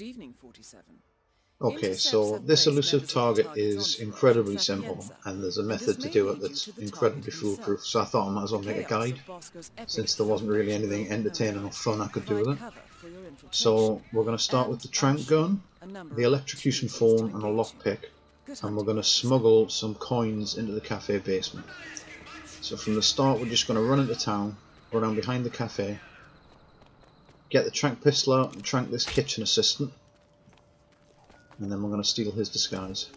evening, 47. Okay, so this elusive target is incredibly simple, and there's a method to do it that's incredibly foolproof, so I thought I might as well make a guide, since there wasn't really anything entertaining or fun I could do with it. So we're going to start with the tranq gun, the electrocution phone and a lockpick, and we're going to smuggle some coins into the cafe basement. So from the start we're just going to run into town, go down behind the cafe, get the tranq pistol out and tranq this kitchen assistant, and then we're going to steal his disguise.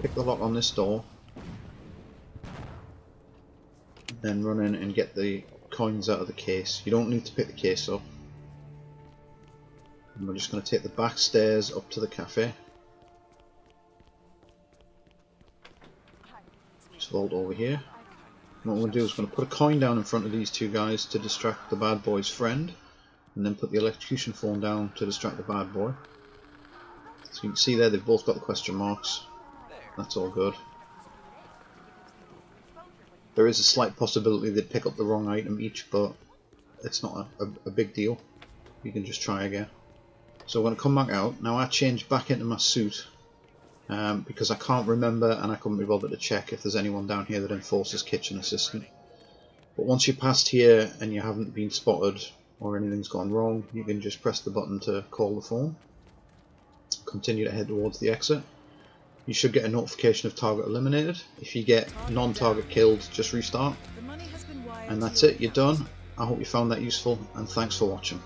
Pick the lock on this door, then run in and get the coins out of the case. You don't need to pick the case up. And we're just going to take the back stairs up to the cafe. Just vault over here. And what to do is we're going to put a coin down in front of these two guys to distract the bad boy's friend and then put the electrocution phone down to distract the bad boy. So you can see there they've both got the question marks. That's all good. There is a slight possibility they'd pick up the wrong item each, but it's not a, a, a big deal. You can just try again. So I'm going to come back out. Now I change back into my suit um, because I can't remember and I couldn't be bothered to check if there's anyone down here that enforces kitchen assistant. But once you're past here and you haven't been spotted or anything's gone wrong, you can just press the button to call the phone. Continue to head towards the exit. You should get a notification of target eliminated. If you get non-target killed, just restart. And that's it, you're done. I hope you found that useful, and thanks for watching.